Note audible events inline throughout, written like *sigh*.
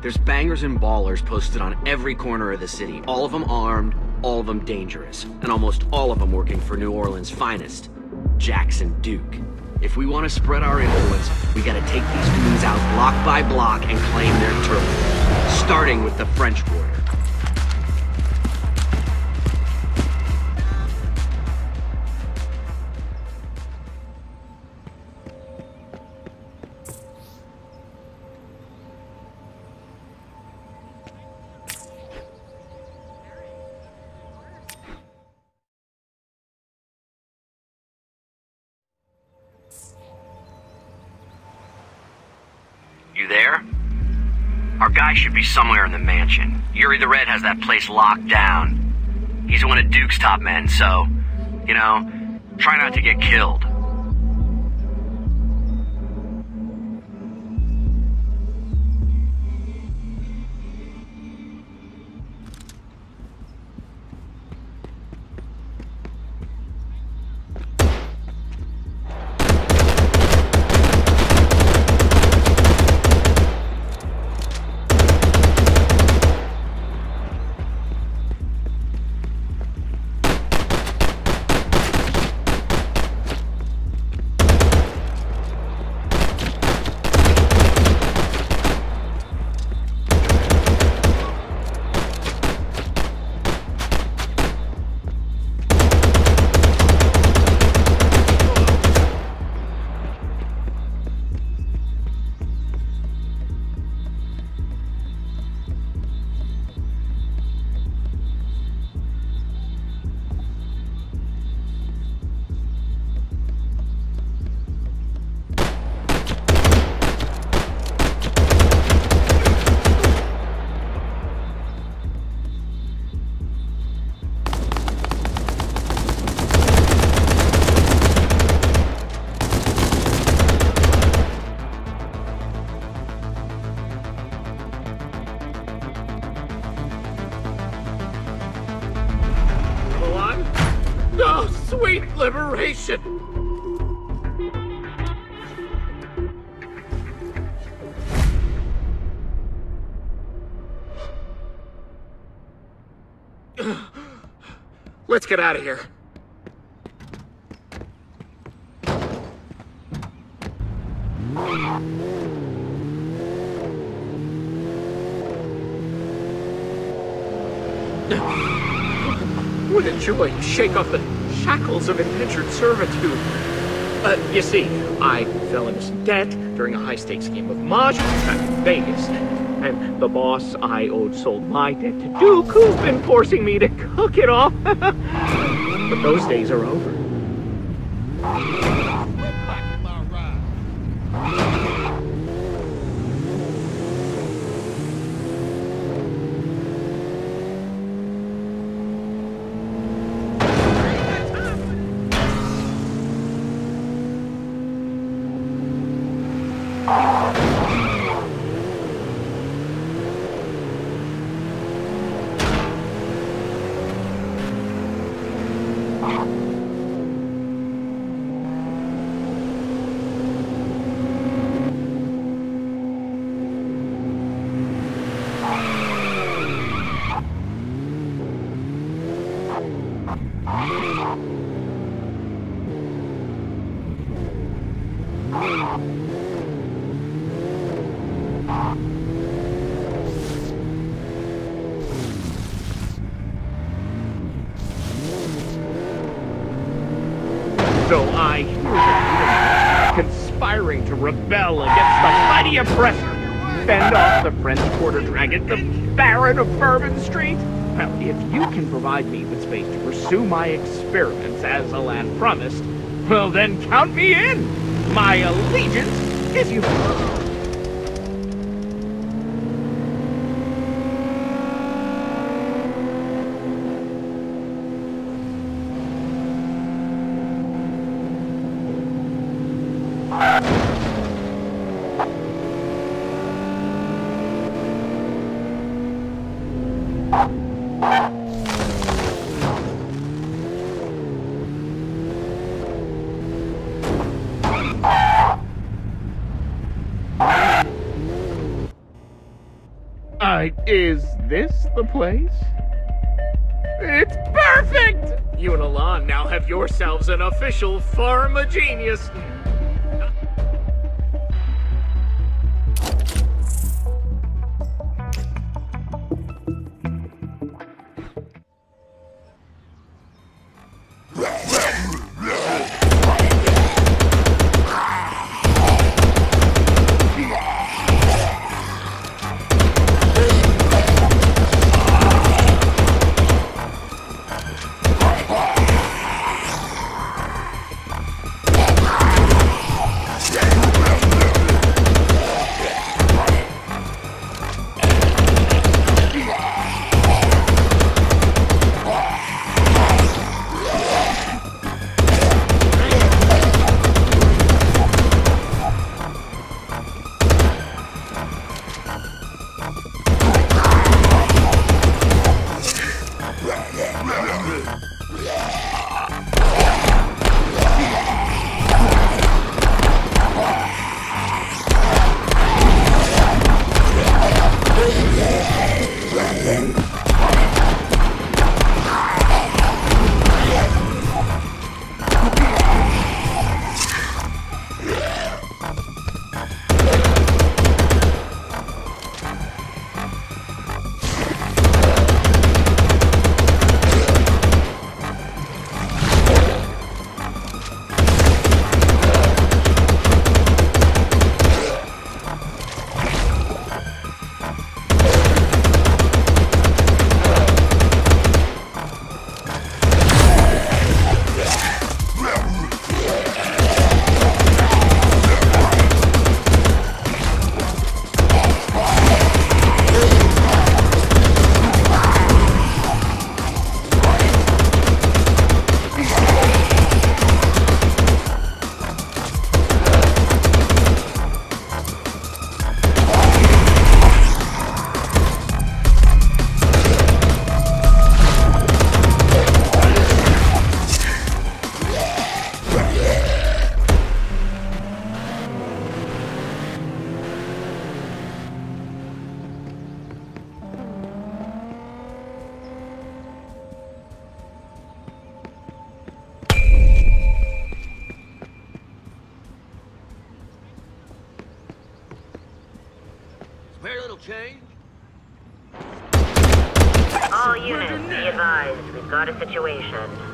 There's bangers and ballers posted on every corner of the city, all of them armed, all of them dangerous, and almost all of them working for New Orleans' finest, Jackson Duke. If we want to spread our influence, we gotta take these goons out block by block and claim their turf. Starting with the French Quarter. Our guy should be somewhere in the mansion. Yuri the Red has that place locked down. He's one of Duke's top men, so, you know, try not to get killed. Get out of here. What a joy to shake off the shackles of indentured servitude. Uh, you see, I fell into debt during a high-stakes game of Mahjong in Vegas. And the boss I owed sold my debt to Duke, who's been forcing me to cook it off. *laughs* but those days are over. So I hear that you are conspiring to rebel against the mighty oppressor. Fend off the French Quarter Dragon, the Baron of Bourbon Street. Well, if you can provide me with space to pursue my experiments as a lad promised, well then count me in. My allegiance is you. Uh, is this the place? It's perfect! You and Alon now have yourselves an official Pharma Genius. Situation.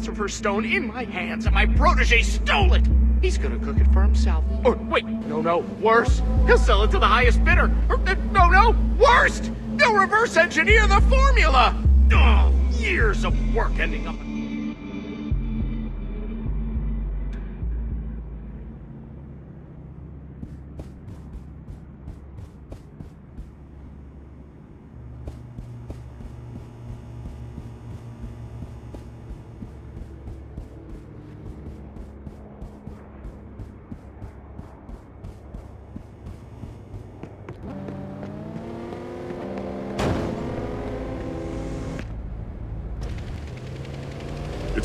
Philosopher's Stone in my hands and my protege stole it. He's gonna cook it for himself. Or wait, no, no, worse. He'll sell it to the highest bidder. Or, uh, no, no, worst! They'll reverse engineer the formula. Oh, years of work ending up.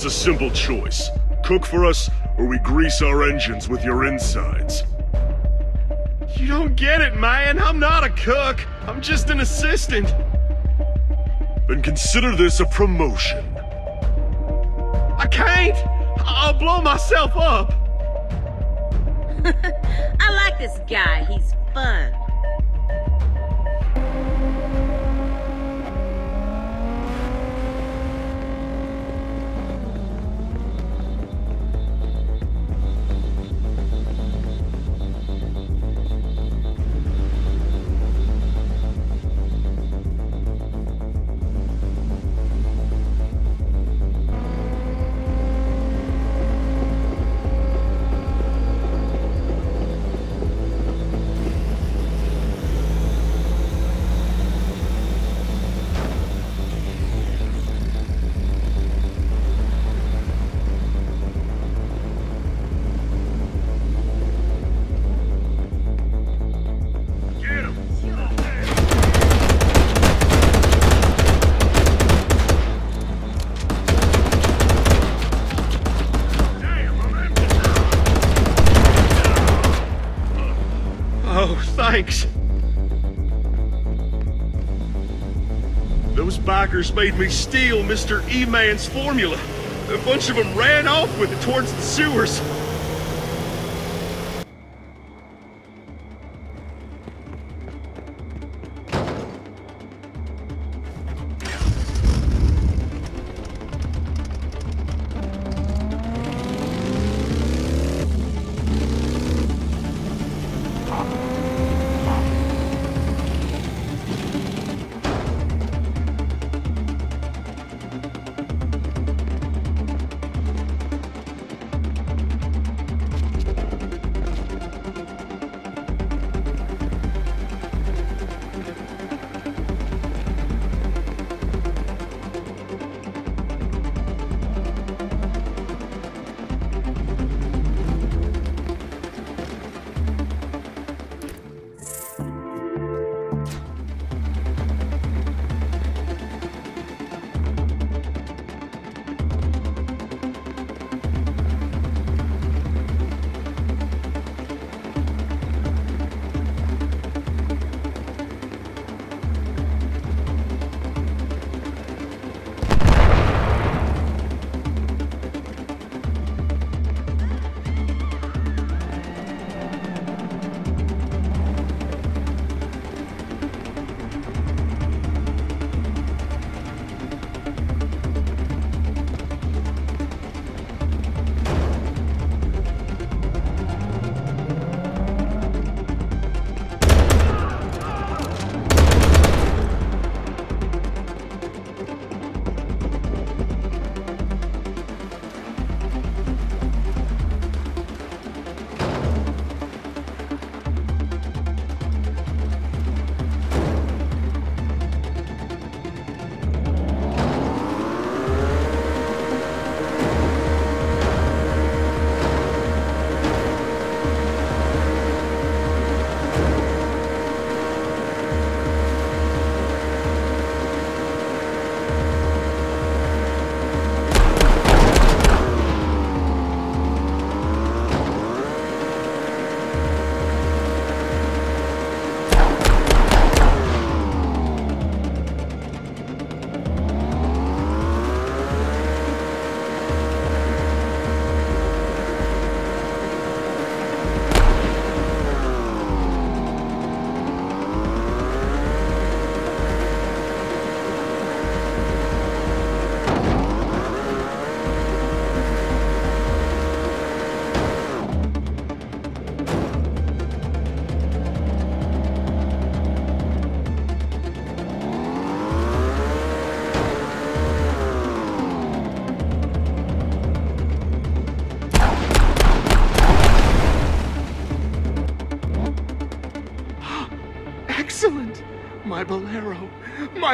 A simple choice. Cook for us, or we grease our engines with your insides. You don't get it, man. I'm not a cook. I'm just an assistant. Then consider this a promotion. I can't. I'll blow myself up. *laughs* I like this guy. He's fun. Thanks. Those bikers made me steal Mr. E-Man's formula. A bunch of them ran off with it towards the sewers.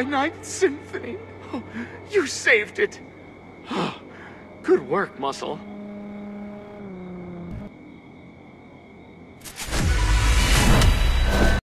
My ninth symphony. Oh, you saved it. Oh, *gasps* good work, Muscle.